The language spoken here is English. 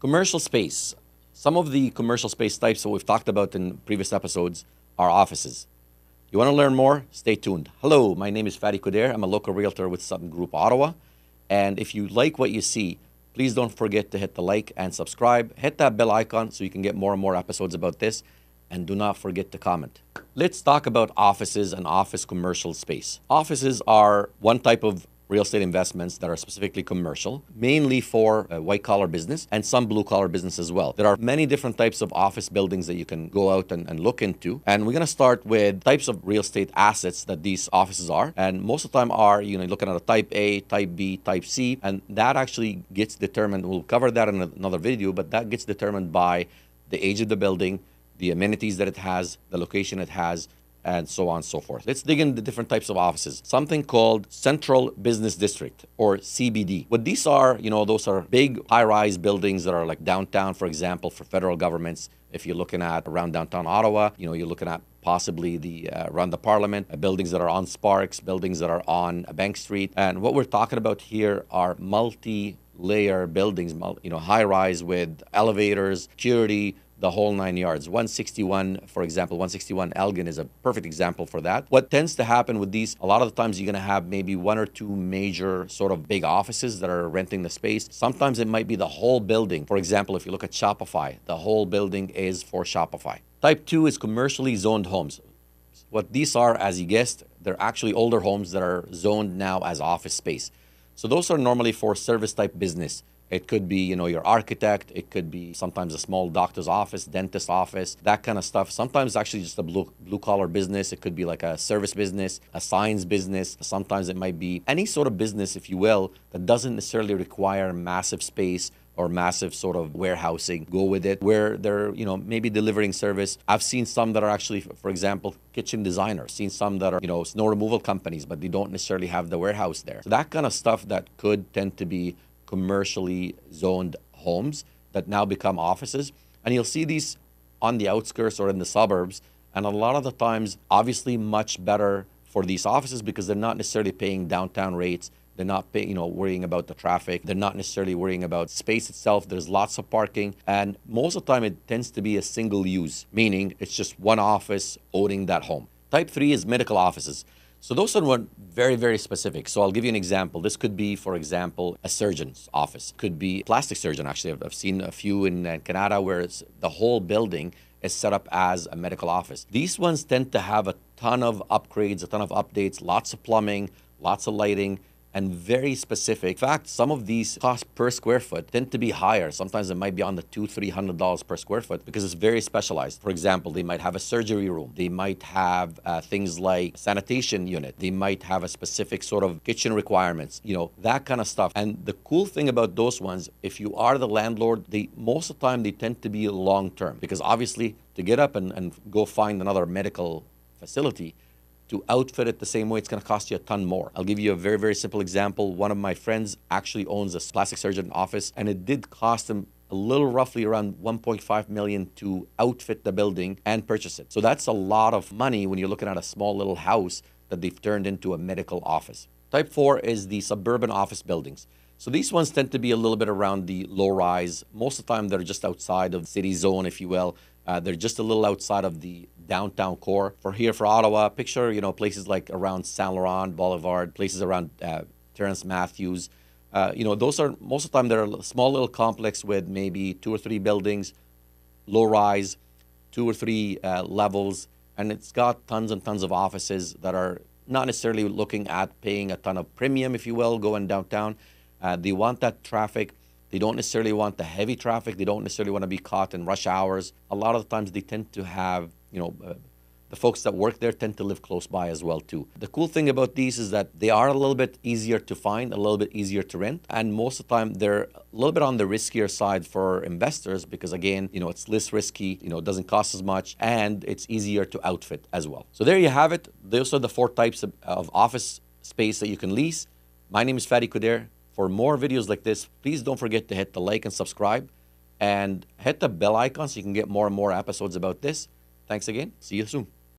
Commercial space. Some of the commercial space types that we've talked about in previous episodes are offices. You want to learn more? Stay tuned. Hello, my name is Fady Kuder. I'm a local realtor with Sutton Group Ottawa. And if you like what you see, please don't forget to hit the like and subscribe. Hit that bell icon so you can get more and more episodes about this. And do not forget to comment. Let's talk about offices and office commercial space. Offices are one type of real estate investments that are specifically commercial, mainly for white collar business and some blue collar business as well. There are many different types of office buildings that you can go out and, and look into. And we're going to start with types of real estate assets that these offices are. And most of the time are, you know, looking at a type A, type B, type C. And that actually gets determined, we'll cover that in another video, but that gets determined by the age of the building, the amenities that it has, the location it has, and so on and so forth. Let's dig into the different types of offices. Something called Central Business District or CBD. What these are, you know, those are big high-rise buildings that are like downtown, for example, for federal governments. If you're looking at around downtown Ottawa, you know, you're looking at possibly the uh, around the Parliament, uh, buildings that are on Sparks, buildings that are on Bank Street. And what we're talking about here are multi-layer buildings, you know, high-rise with elevators, security, the whole nine yards. 161, for example, 161 Elgin is a perfect example for that. What tends to happen with these, a lot of the times you're going to have maybe one or two major sort of big offices that are renting the space. Sometimes it might be the whole building. For example, if you look at Shopify, the whole building is for Shopify. Type 2 is commercially zoned homes. What these are, as you guessed, they're actually older homes that are zoned now as office space. So those are normally for service type business. It could be, you know, your architect. It could be sometimes a small doctor's office, dentist office, that kind of stuff. Sometimes actually just a blue blue collar business. It could be like a service business, a science business. Sometimes it might be any sort of business, if you will, that doesn't necessarily require massive space or massive sort of warehousing go with it where they're you know maybe delivering service i've seen some that are actually for example kitchen designers seen some that are you know snow removal companies but they don't necessarily have the warehouse there so that kind of stuff that could tend to be commercially zoned homes that now become offices. And you'll see these on the outskirts or in the suburbs. And a lot of the times, obviously, much better for these offices because they're not necessarily paying downtown rates. They're not pay, you know, worrying about the traffic. They're not necessarily worrying about space itself. There's lots of parking. And most of the time, it tends to be a single use, meaning it's just one office owning that home. Type three is medical offices. So those are very, very specific. So I'll give you an example. This could be, for example, a surgeon's office. Could be plastic surgeon. Actually, I've, I've seen a few in uh, Canada where the whole building is set up as a medical office. These ones tend to have a ton of upgrades, a ton of updates, lots of plumbing, lots of lighting, and very specific. In fact, some of these costs per square foot tend to be higher. Sometimes it might be on the two, three hundred dollars per square foot because it's very specialized. For example, they might have a surgery room. They might have uh, things like sanitation unit. They might have a specific sort of kitchen requirements. You know that kind of stuff. And the cool thing about those ones, if you are the landlord, they most of the time they tend to be long term because obviously to get up and, and go find another medical facility to outfit it the same way, it's going to cost you a ton more. I'll give you a very, very simple example. One of my friends actually owns a plastic surgeon office, and it did cost him a little roughly around 1.5 million to outfit the building and purchase it. So that's a lot of money when you're looking at a small little house that they've turned into a medical office. Type 4 is the suburban office buildings. So these ones tend to be a little bit around the low rise. Most of the time, they're just outside of city zone, if you will. Uh, they're just a little outside of the downtown core. For here, for Ottawa, picture you know places like around Saint Laurent Boulevard, places around uh, Terence Matthews. Uh, you know, those are most of the time they're a small little complex with maybe two or three buildings, low rise, two or three uh, levels, and it's got tons and tons of offices that are not necessarily looking at paying a ton of premium, if you will, going downtown. Uh, they want that traffic they don't necessarily want the heavy traffic. They don't necessarily want to be caught in rush hours. A lot of the times they tend to have, you know, uh, the folks that work there tend to live close by as well too. The cool thing about these is that they are a little bit easier to find, a little bit easier to rent, and most of the time they're a little bit on the riskier side for investors because again, you know, it's less risky, you know, it doesn't cost as much, and it's easier to outfit as well. So there you have it. Those are the four types of, of office space that you can lease. My name is Fady Kuder. For more videos like this, please don't forget to hit the like and subscribe and hit the bell icon so you can get more and more episodes about this. Thanks again. See you soon.